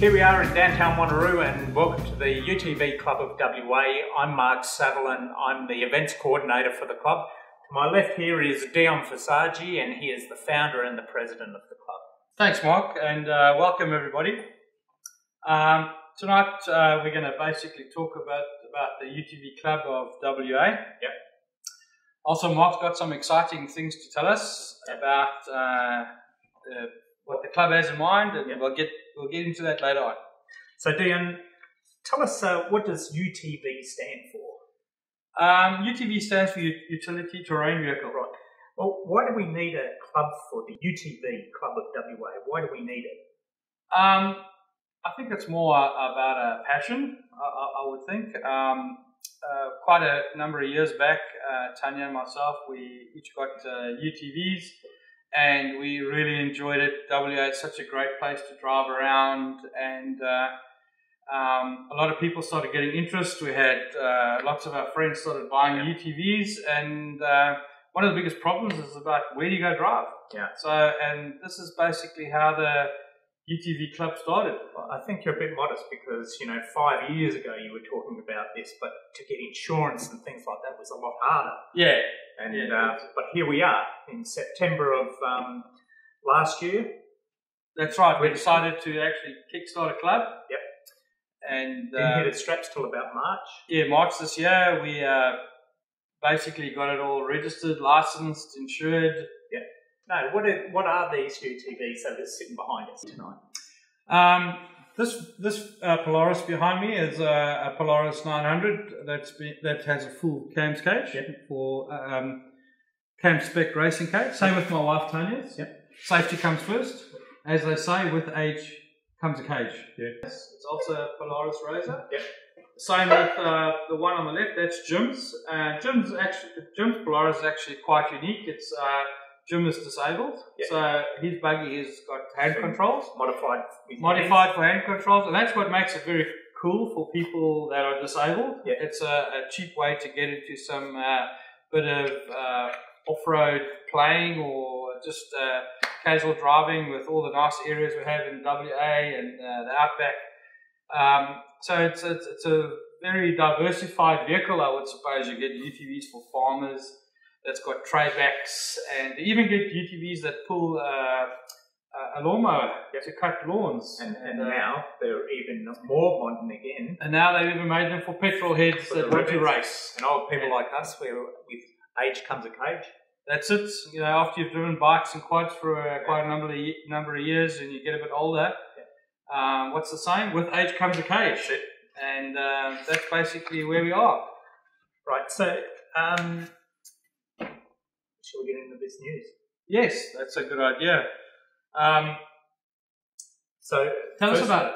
Here we are in downtown Wanneroo and welcome to the UTV Club of WA. I'm Mark Sutherland. I'm the events coordinator for the club. To my left here is Dion Fasagi and he is the founder and the president of the club. Thanks, Mark, and uh, welcome everybody. Um, tonight uh, we're going to basically talk about, about the UTV Club of WA. Yep. Also, Mark's got some exciting things to tell us about uh, the, what the club has in mind, and Yep. we'll get we'll get into that later on. So Dion, tell us uh, what does UTV stand for? Um, UTV stands for Utility Terrain Vehicle. Right. Well, why do we need a club for the UTV Club of WA? Why do we need it? Um, I think it's more about a passion. I, I, I would think. Um, uh, quite a number of years back, uh, Tanya and myself, we each got uh, UTVs, and we really enjoyed it. WA is such a great place to drive around, and uh, um, a lot of people started getting interest. We had uh, lots of our friends started buying UTVs, and uh, one of the biggest problems is about where do you go drive. Yeah. So, and this is basically how the UTV club started. I think you're a bit modest because, you know, five years ago you were talking about this, but to get insurance and things like that was a lot harder. Yeah, And Yeah. uh, but here we are in September of um, last year. that's right. We decided to actually kickstart a club. Yep. And uh, hit its straps till about March. yeah, March this year, we uh, basically got it all registered, licensed, insured. No, what are, what are these UTVs that are sitting behind us tonight? Um, this this uh, Polaris behind me is a, a Polaris 900 that's be, that has a full CAMS cage Yep. for um, cam spec racing cage. Same with my wife Tanya's. Yep. Safety comes first, as they say. With age comes a cage. Yeah. Yes, it's also a Polaris Razor. Yep. Same with uh, the one on the left. That's Jim's. Uh, Jim's actually Jim's Polaris is actually quite unique. It's uh, Jim is disabled, Yep. so his buggy has got hand So- controls Modified. modified for hand controls, and that's what makes it very cool for people that are disabled. Yeah. It's a, a cheap way to get into some uh, bit of uh, off-road playing or just uh, casual driving with all the nice areas we have in WA and uh, the outback. Um, so it's, it's it's a very diversified vehicle, I would suppose. You get UTVs for farmers. That's got tray backs, and you even get UTVs that pull uh, a lawnmower to cut lawns. And, and uh, now they're even more modern again. and now they've even made them for petrol heads For that want to race. And old people like us, where with age comes a cage. That's it. You know, after you've driven bikes and quads for uh, quite a number of number of years, and you get a bit older, um, what's the saying? With age comes a cage, and uh, that's basically where we are. Right. So, um, shall we get into this news? Yes, that's a good idea. Um, So, tell us about it.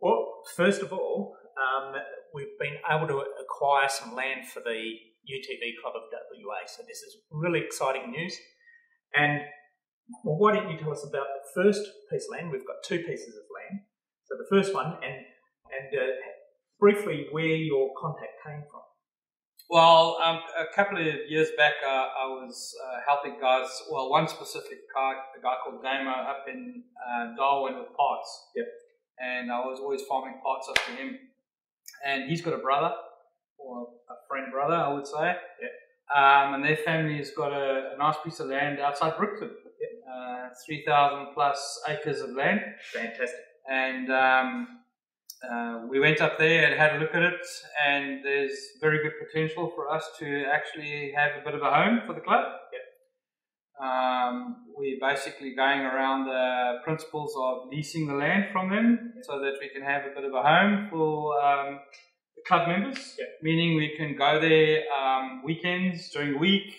Well, first of all, um, we've been able to acquire some land for the UTV Club of WA. So this is really exciting news. And well, why don't you tell us about the first piece of land? We've got two pieces of land. So the first one, and and uh, briefly where your contact came from. Well, um, a couple of years back, uh, I was uh, helping guys. Well, one specific guy, a guy called Damo, up in uh, Darwin with parts. Yep. And I was always farming parts up to him. And he's got a brother, or a friend brother, I would say. Yep. Um, and their family has got a, a nice piece of land outside Brookton. Uh, 3,000 plus acres of land Fantastic. and um, uh, we went up there and had a look at it, and there's very good potential for us to actually have a bit of a home for the club. Um, we're basically going around the principles of leasing the land from them so that we can have a bit of a home for um, the club members, Yeah. meaning we can go there um, weekends during the week,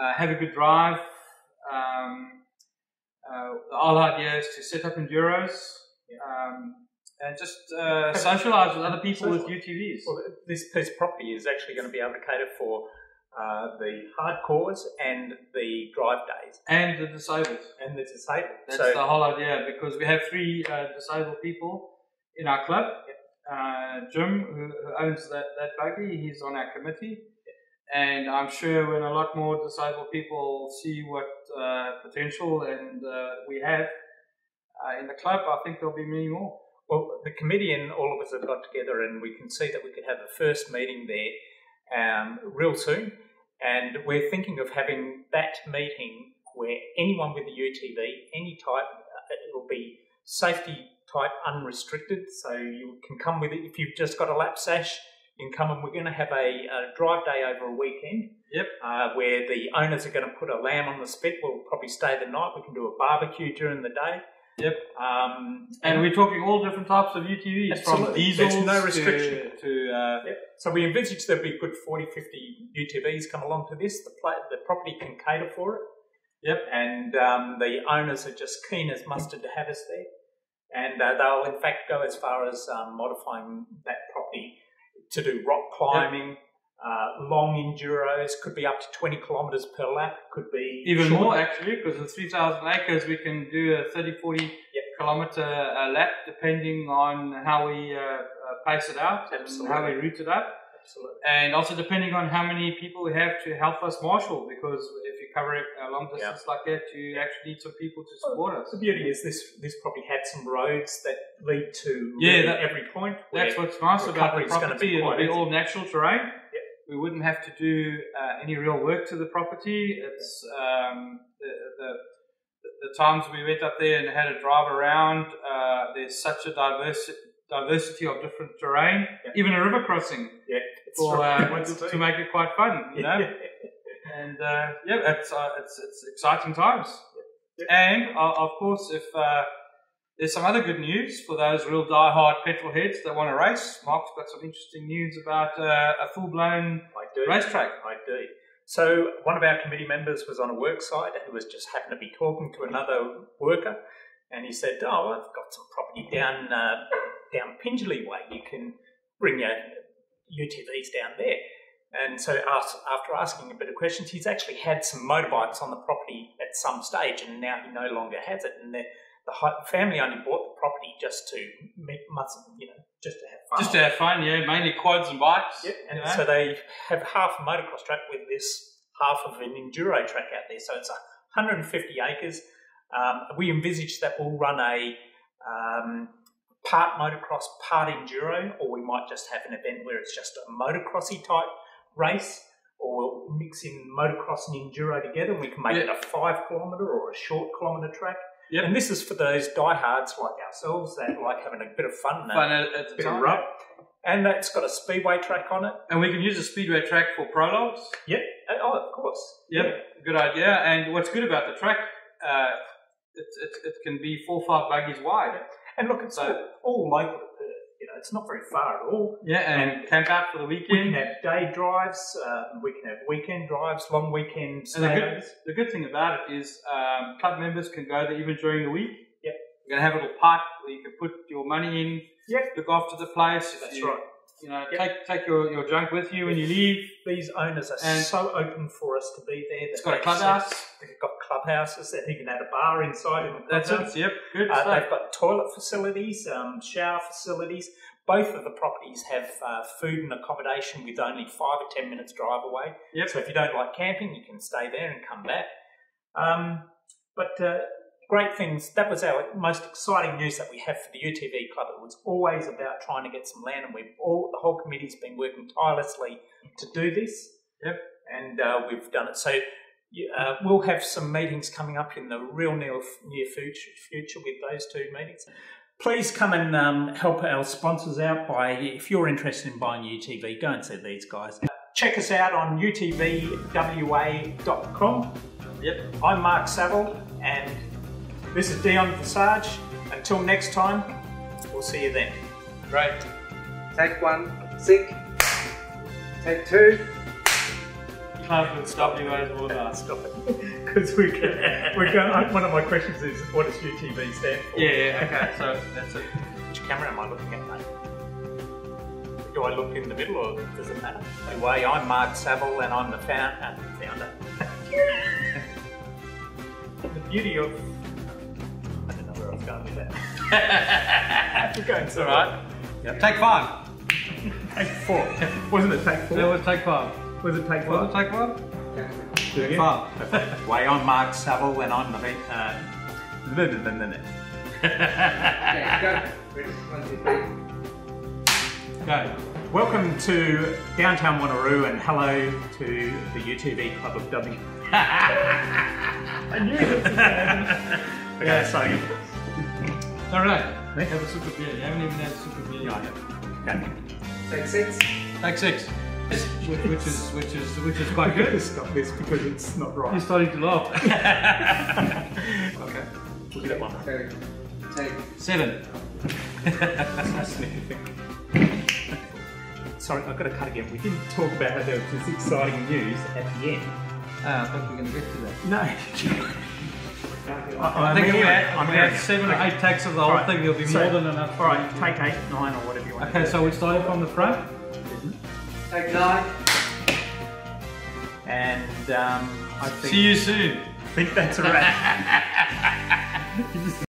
uh, have a good drive. Um, uh, the whole idea is to set up enduros um, and just uh, socialize with other people with UTVs. Well, this of property is actually going to be able to cater for uh, the hardcores and the drive days And the disabled. and the disabled. That's so, the whole idea because we have three uh, disabled people in our club. Uh, Jim, who, who owns that, that buggy, he's on our committee. And I'm sure when a lot more disabled people see what uh, potential and uh, we have uh, in the club, I think there'll be many more. Well, the committee and all of us have got together, and we can see that we could have a first meeting there um, real soon. And we're thinking of having that meeting where anyone with a UTV, any type, uh, it'll be safety type unrestricted. So you can come with it if you've just got a lap sash. You can come and we're going to have a, a drive day over a weekend. Yep. Uh, where the owners are going to put a lamb on the spit. We'll probably stay the night. We can do a barbecue during the day. Yep. Um, And we're talking all different types of UTVs, from diesels There's no to- restriction. to, uh, Yep. So we envisage be a good 40, 50 UTVs come along to this. The, pla the property can cater for it. Yep. And um, the owners are just keen as mustard to have us there. And uh, they'll in fact go as far as um, modifying that property to do rock climbing, uh, long enduros, could be up to 20 kilometres per lap, could be even more actually, because with 3,000 acres, we can do a 30, 40 kilometer uh, lap depending on how we uh, uh, pace it out and how we route it up. Absolutely. And also depending on how many people we have to help us marshal, because if you cover a long distance like that, you actually need some people to support us. The beauty is this this probably had some roads that lead to Yeah, really that- every point. That's what's nice about the property. be It'll be all natural terrain. We wouldn't have to do uh, any real work to the property. It's um, the, the the times we went up there and had a drive around. Uh, there's such a diverse diversity of different terrain, Yep. even a river crossing yeah, for uh, to, make it quite fun. You know. and uh, yeah, it's, uh, it's it's exciting times. Yep. And uh, of course, if uh, there's some other good news for those real die-hard petrol heads that want to race, Mark's got some interesting news about uh, a full-blown racetrack. I do. So one of our committee members was on a work site who was just happened to be talking to another worker, and he said, "Oh, I've got some property down uh, down Pingelly Way. You can bring your UTVs down there." And so after asking a bit of questions, he's actually had some motorbikes on the property at some stage, and now he no longer has it. And the, the family only bought the property just to meet, you know, just to have fun. Just to have fun, yeah, mainly quads and bikes. Yep, and you know. so they have half a motocross track with this half of an enduro track out there. So it's 150 acres. Um, we envisage that we'll run a um, part motocross, part enduro, or we might just have an event where it's just a motocrossy type race, or we'll mix in motocross and enduro together, and we can make it a five kilometre or a short kilometre track. Yep. And this is for those diehards like ourselves that like having a bit of fun, and Fun at, at the time. And it's got a speedway track on it. And we can use a speedway track for prologues. Yep. Uh, Oh, of course. Yep, good idea. And what's good about the track, uh, it, it, it can be four or five buggies wide. And look, it's So- all, all local to Perth. You know, it's not very far at all. Yeah, and, camp out for the weekend. We can have day drives. Uh, we can have weekend drives, long weekend And the good, the good thing about it is um, club members can go there even during the week. Yep. You're going to have a little pot where you can put your money in, Yep. look after the place. That's you, right. You know, Yep. take take your, your junk with you when you leave. These owners are And- so open for us to be there. It's that got a they've clubhouse. They've got clubhouses. They've even had a bar inside in the That's it. Yep, good Uh, they've got toilet facilities, um, shower facilities. Both of the properties have uh, food and accommodation with only five or ten minutes drive away. Yep. So if you don't like camping, you can stay there and come back. Um, but uh, great things. That was our most exciting news that we have for the UTV club. It was always about trying to get some land, and we've all the whole committee's been working tirelessly to do this. Yep. And uh, we've done it. So uh, we'll have some meetings coming up in the real near, near future, future with those two meetings. Please come and um, help our sponsors out by, if you're interested in buying UTV, go and see these guys. Check us out on utvwa.com. Yep. I'm Mark Saville, and this is Dion Visage. Until next time, we'll see you then. Great. Take one, sink. Take two. Club with WA's all about. Stop it. Because we can, we're going, one of my questions is, what does UTV stand for? Yeah, yeah, okay, so that's it. Which camera am I looking at, mate? Do I look in the middle or does it matter? Anyway, I'm Mark Saville and I'm the found, uh, founder. the beauty of. I don't know I was going with that. It's alright. Yep. Take five. Take four. Wasn't it take four? That was take five. Was it take Was four? it take five? Take five. Way, I'm Mark Saville and I'm the. Uh, Okay, go. Ready? One, two, three. Go. Welcome to downtown Wanneroo and hello to the UTV Club of W. I knew this was going to happen. Okay, so All right. Have a super beer. You haven't even had a super beer yet. okay. Take six. Take six. Which, which is which is which is quite I'm to good. stop this because it's not right. You're starting to laugh. Okay, we'll do that one. Go. Take. Seven. Sorry, I've got to cut again. We didn't talk about how there was this exciting news at the end. Ah, I thought we were going to get to that. No. I think if we had, I'm if we had hearing it. seven or Okay. eight takes of the whole Alright, thing, there'll be so- more than enough. All right, take eight, nine, or whatever you want. Okay, so we started from the front. Take nine. And um, I think, See you soon. I think that's a wrap.